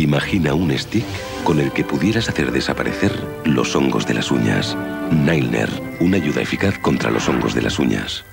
Imagina un stick con el que pudieras hacer desaparecer los hongos de las uñas. Nailner, una ayuda eficaz contra los hongos de las uñas.